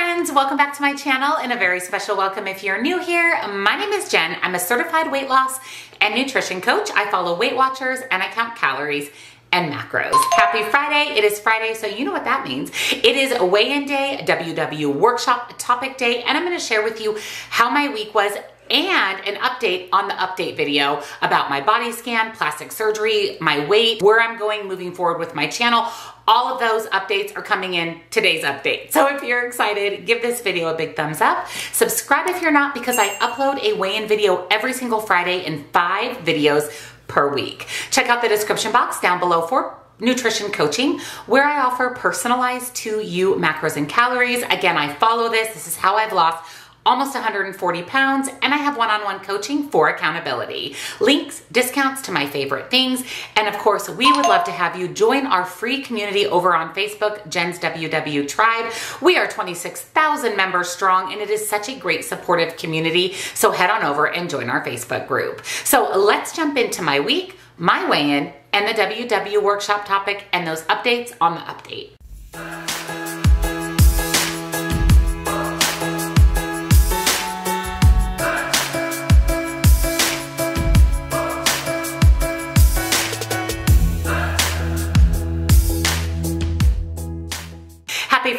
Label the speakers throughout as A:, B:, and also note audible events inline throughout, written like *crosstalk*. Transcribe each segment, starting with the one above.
A: friends, welcome back to my channel and a very special welcome if you're new here. My name is Jenn. I'm a certified weight loss and nutrition coach. I follow Weight Watchers and I count calories and macros. Happy Friday. It is Friday, so you know what that means. It is a weigh-in day, WW workshop topic day, and I'm gonna share with you how my week was and an update on the update video about my body scan, plastic surgery, my weight, where I'm going moving forward with my channel. All of those updates are coming in today's update. So if you're excited, give this video a big thumbs up. Subscribe if you're not because I upload a weigh-in video every single Friday in five videos per week. Check out the description box down below for nutrition coaching where I offer personalized to you macros and calories. Again, I follow this. This is how I've lost almost 140 pounds, and I have one-on-one coaching for accountability. Links, discounts to my favorite things, and of course, we would love to have you join our free community over on Facebook, Jenn's WW Tribe. We are 26,000 members strong, and it is such a great supportive community, so head on over and join our Facebook group. So let's jump into my week, my weigh-in, and the WW workshop topic, and those updates on the update.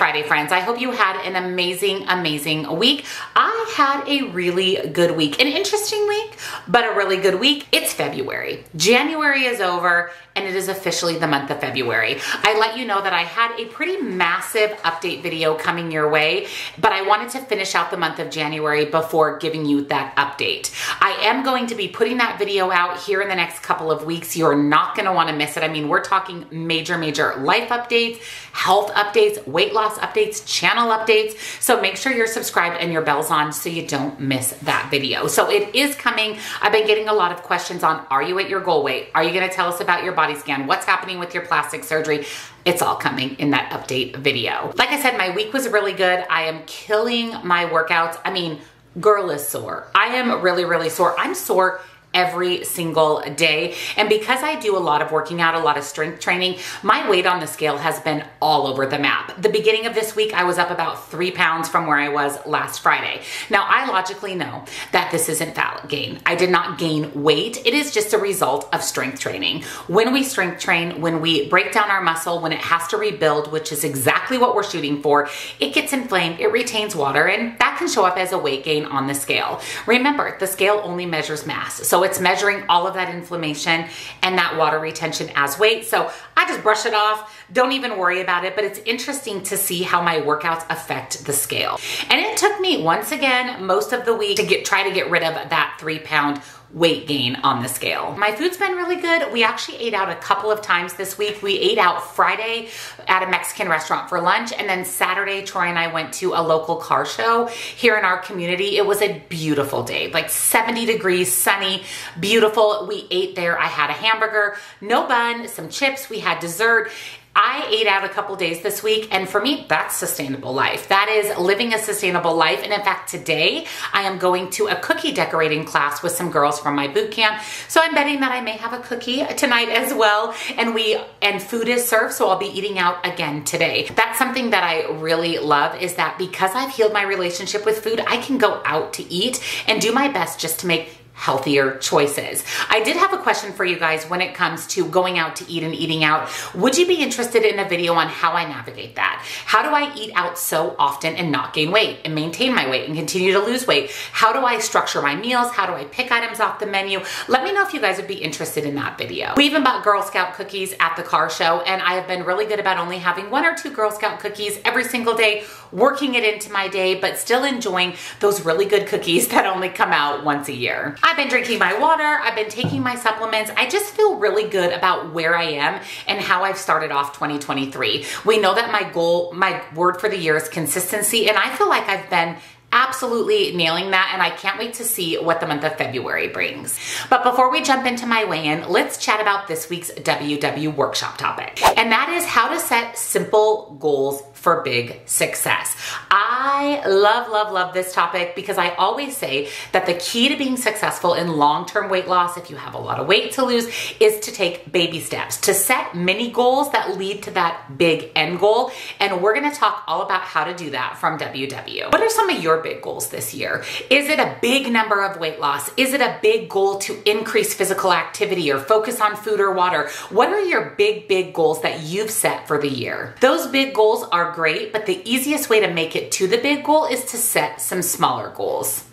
A: Friday, friends. I hope you had an amazing, amazing week. I had a really good week, an interesting week, but a really good week. It's February. January is over and it is officially the month of February. I let you know that I had a pretty massive update video coming your way, but I wanted to finish out the month of January before giving you that update. I am going to be putting that video out here in the next couple of weeks. You're not gonna wanna miss it. I mean, we're talking major, major life updates, health updates, weight loss updates, channel updates. So make sure you're subscribed and your bell's on so you don't miss that video. So it is coming. I've been getting a lot of questions on, are you at your goal weight? Are you gonna tell us about your body scan, what's happening with your plastic surgery. It's all coming in that update video. Like I said, my week was really good. I am killing my workouts. I mean, girl is sore. I am really, really sore. I'm sore every single day. And because I do a lot of working out, a lot of strength training, my weight on the scale has been all over the map. The beginning of this week, I was up about three pounds from where I was last Friday. Now, I logically know that this isn't fat gain. I did not gain weight. It is just a result of strength training. When we strength train, when we break down our muscle, when it has to rebuild, which is exactly what we're shooting for, it gets inflamed, it retains water, and that can show up as a weight gain on the scale. Remember, the scale only measures mass. So it's measuring all of that inflammation and that water retention as weight. So I just brush it off. Don't even worry about it, but it's interesting to see how my workouts affect the scale. And it took me once again, most of the week to get, try to get rid of that three pound weight gain on the scale. My food's been really good. We actually ate out a couple of times this week. We ate out Friday at a Mexican restaurant for lunch and then Saturday Troy and I went to a local car show here in our community. It was a beautiful day, like 70 degrees, sunny, beautiful. We ate there. I had a hamburger, no bun, some chips, we had dessert. I ate out a couple days this week, and for me, that's sustainable life. That is living a sustainable life. And in fact, today I am going to a cookie decorating class with some girls from my boot camp. So I'm betting that I may have a cookie tonight as well. And we and food is served, so I'll be eating out again today. That's something that I really love is that because I've healed my relationship with food, I can go out to eat and do my best just to make healthier choices. I did have a question for you guys when it comes to going out to eat and eating out. Would you be interested in a video on how I navigate that? How do I eat out so often and not gain weight and maintain my weight and continue to lose weight? How do I structure my meals? How do I pick items off the menu? Let me know if you guys would be interested in that video. We even bought Girl Scout cookies at the car show and I have been really good about only having one or two Girl Scout cookies every single day, working it into my day, but still enjoying those really good cookies *laughs* that only come out once a year. I've been drinking my water, I've been taking my supplements. I just feel really good about where I am and how I've started off 2023. We know that my goal, my word for the year is consistency, and I feel like I've been absolutely nailing that and I can't wait to see what the month of February brings. But before we jump into my weigh-in, let's chat about this week's WW workshop topic. And that is how to set simple goals for big success. I love, love, love this topic because I always say that the key to being successful in long-term weight loss, if you have a lot of weight to lose, is to take baby steps, to set mini goals that lead to that big end goal. And we're gonna talk all about how to do that from WW. What are some of your big goals this year? Is it a big number of weight loss? Is it a big goal to increase physical activity or focus on food or water? What are your big, big goals that you've set for the year? Those big goals great, but the easiest way to make it to the big goal is to set some smaller goals.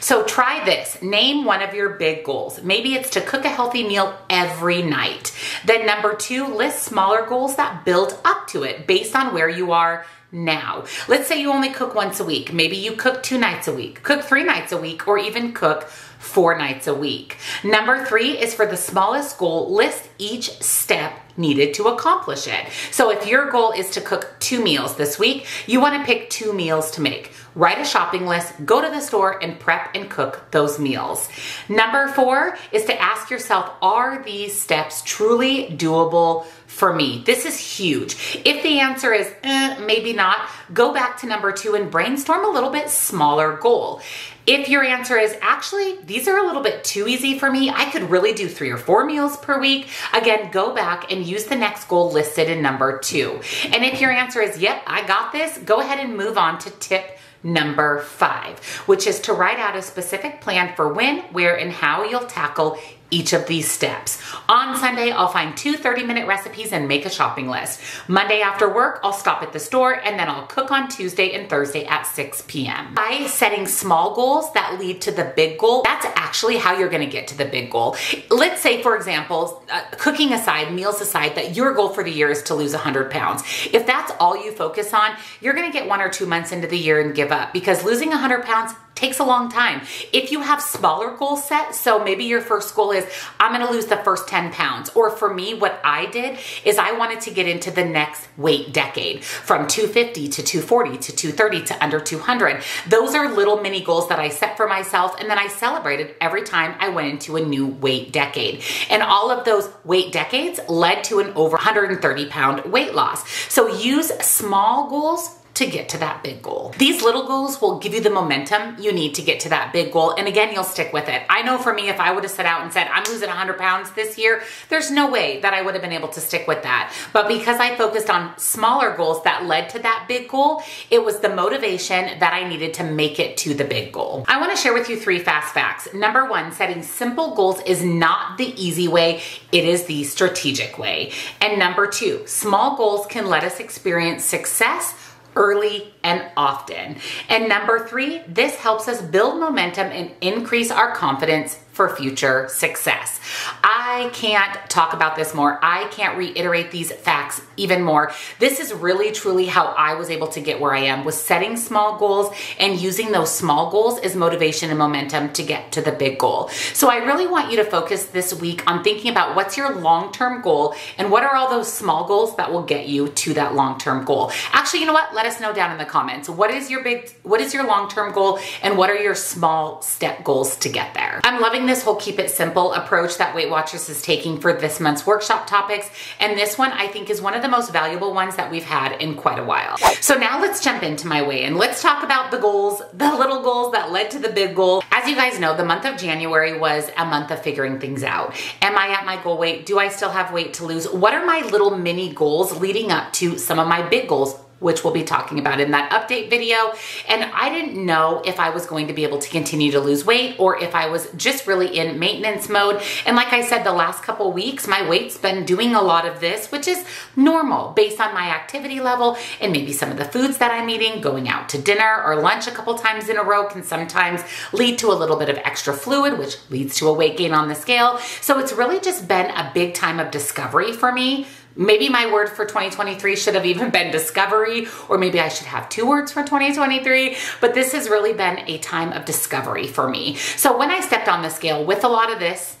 A: So try this. Name one of your big goals. Maybe it's to cook a healthy meal every night. Then number two, list smaller goals that build up to it based on where you are now. Let's say you only cook once a week. Maybe you cook two nights a week, cook three nights a week, or even cook four nights a week. Number three is for the smallest goal, list each step needed to accomplish it. So if your goal is to cook two meals this week, you wanna pick two meals to make. Write a shopping list, go to the store and prep and cook those meals. Number four is to ask yourself, are these steps truly doable for me? This is huge. If the answer is eh, maybe not, go back to number two and brainstorm a little bit smaller goal. If your answer is actually, these are a little bit too easy for me, I could really do three or four meals per week. Again, go back and use the next goal listed in number two. And if your answer is, yep, I got this, go ahead and move on to tip number five, which is to write out a specific plan for when, where, and how you'll tackle each of these steps. On Sunday, I'll find two 30 minute recipes and make a shopping list. Monday after work, I'll stop at the store and then I'll cook on Tuesday and Thursday at 6 p.m. By setting small goals that lead to the big goal, that's actually how you're gonna get to the big goal. Let's say, for example, uh, cooking aside, meals aside, that your goal for the year is to lose 100 pounds. If that's all you focus on, you're gonna get one or two months into the year and give up because losing 100 pounds takes a long time. If you have smaller goals set, so maybe your first goal is, I'm gonna lose the first 10 pounds. Or for me, what I did is I wanted to get into the next weight decade from 250 to 240 to 230 to under 200. Those are little mini goals that I set for myself and then I celebrated every time I went into a new weight decade. And all of those weight decades led to an over 130 pound weight loss. So use small goals to get to that big goal. These little goals will give you the momentum you need to get to that big goal. And again, you'll stick with it. I know for me, if I would have set out and said, I'm losing 100 pounds this year, there's no way that I would have been able to stick with that. But because I focused on smaller goals that led to that big goal, it was the motivation that I needed to make it to the big goal. I wanna share with you three fast facts. Number one, setting simple goals is not the easy way, it is the strategic way. And number two, small goals can let us experience success early and often. And number three, this helps us build momentum and increase our confidence for future success. I can't talk about this more. I can't reiterate these facts even more. This is really truly how I was able to get where I am was setting small goals and using those small goals as motivation and momentum to get to the big goal. So I really want you to focus this week on thinking about what's your long-term goal and what are all those small goals that will get you to that long-term goal. Actually, you know what? Let us know down in the comments. What is your big what is your long-term goal and what are your small step goals to get there? I'm loving this whole keep it simple approach that Weight Watchers is taking for this month's workshop topics. And this one I think is one of the most valuable ones that we've had in quite a while. So now let's jump into my way and Let's talk about the goals, the little goals that led to the big goal. As you guys know, the month of January was a month of figuring things out. Am I at my goal weight? Do I still have weight to lose? What are my little mini goals leading up to some of my big goals which we'll be talking about in that update video. And I didn't know if I was going to be able to continue to lose weight or if I was just really in maintenance mode. And like I said, the last couple weeks, my weight's been doing a lot of this, which is normal based on my activity level and maybe some of the foods that I'm eating, going out to dinner or lunch a couple times in a row can sometimes lead to a little bit of extra fluid, which leads to a weight gain on the scale. So it's really just been a big time of discovery for me Maybe my word for 2023 should have even been discovery, or maybe I should have two words for 2023, but this has really been a time of discovery for me. So when I stepped on the scale with a lot of this,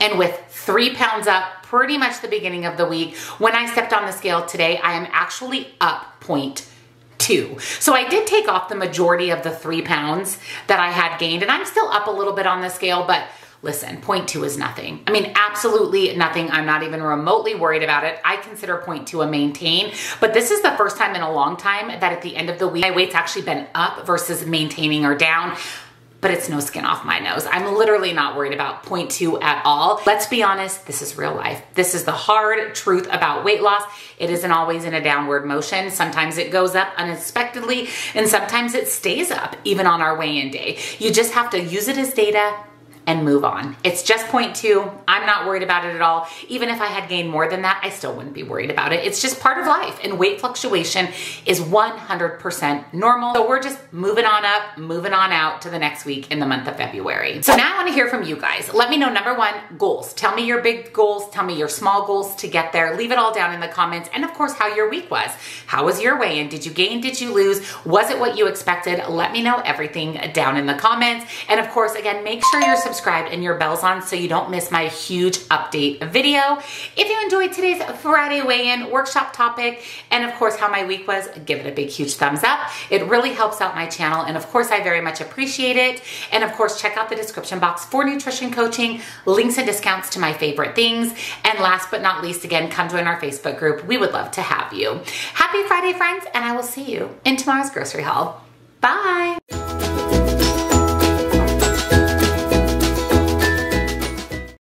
A: and with three pounds up pretty much the beginning of the week, when I stepped on the scale today, I am actually up point two. So I did take off the majority of the three pounds that I had gained, and I'm still up a little bit on the scale, but listen, point two is nothing. I mean, absolutely nothing. I'm not even remotely worried about it. I consider point two a maintain, but this is the first time in a long time that at the end of the week, my weight's actually been up versus maintaining or down but it's no skin off my nose. I'm literally not worried about point two at all. Let's be honest, this is real life. This is the hard truth about weight loss. It isn't always in a downward motion. Sometimes it goes up unexpectedly and sometimes it stays up even on our weigh-in day. You just have to use it as data and move on. It's just point two. I'm not worried about it at all. Even if I had gained more than that, I still wouldn't be worried about it. It's just part of life and weight fluctuation is 100% normal. So we're just moving on up, moving on out to the next week in the month of February. So now I wanna hear from you guys. Let me know number one, goals. Tell me your big goals, tell me your small goals to get there. Leave it all down in the comments and of course how your week was. How was your weigh-in? Did you gain? Did you lose? Was it what you expected? Let me know everything down in the comments. And of course, again, make sure you're subscribed and your bell's on so you don't miss my huge update video. If you enjoyed today's Friday weigh-in workshop topic, and of course how my week was, give it a big, huge thumbs up. It really helps out my channel, and of course I very much appreciate it. And of course, check out the description box for nutrition coaching, links and discounts to my favorite things. And last but not least, again, come join our Facebook group. We would love to have you. Happy Friday, friends, and I will see you in tomorrow's grocery haul. Bye.